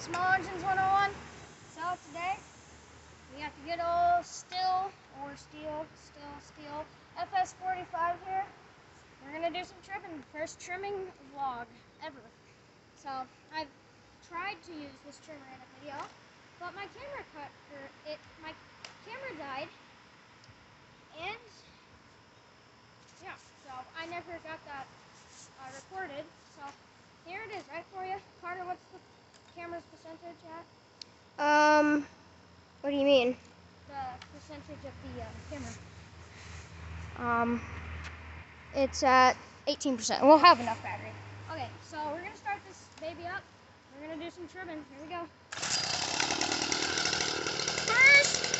Small Engines 101. So today we got the good old still or steel, still, steel FS45 here. We're gonna do some trimming. First trimming vlog ever. So I've tried to use this trimmer in a video, but my camera cut or it my camera died and yeah, so I never got that uh, recorded. So here it is, right for you. Carter, what's the camera's percentage at? Um, what do you mean? The percentage of the uh, camera. Um, it's at 18%. We'll have enough battery. Okay, so we're gonna start this baby up. We're gonna do some trimming. Here we go. First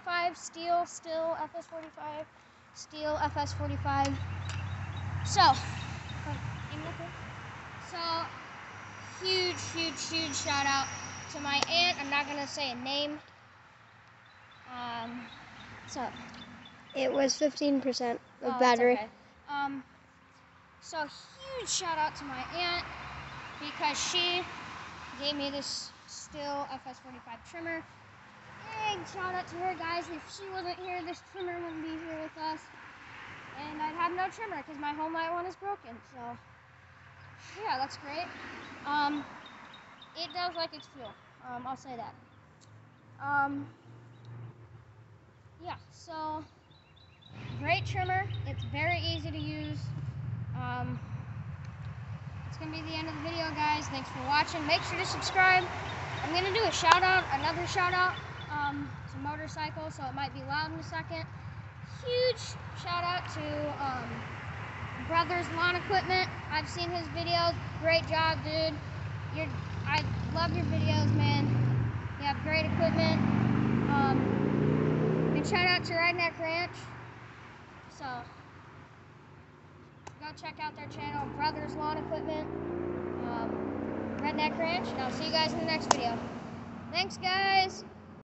FS45, Stihl, Stihl FS45, Stihl FS45. So, so huge, huge, huge shout out to my aunt. I'm not gonna say a name. Um, so It was 15% of Oh, battery. okay. Um, so huge shout out to my aunt because she gave me this Still FS45 trimmer. Big shout out to her, guys. If she wasn't here, this trimmer wouldn't be here with us, and I'd have no trimmer because my Homelite one is broken. So yeah, that's great. Um, it does like its fuel. Um, I'll say that. Um, yeah. So great trimmer. It's very easy to use. Um, it's gonna be the end of the video, guys. Thanks for watching. Make sure to subscribe. I'm gonna do a shout out, another shout out um, to motorcycle, so it might be loud in a second. Huge shout out to um, Brothers Lawn Equipment. I've seen his videos. Great job, dude. You're, I love your videos, man. You have great equipment. Um, and shout out to Redneck Ranch. So go check out their channel, Brothers Lawn Equipment, um, Redneck Ranch, and I'll see you guys in the next video. Thanks, guys.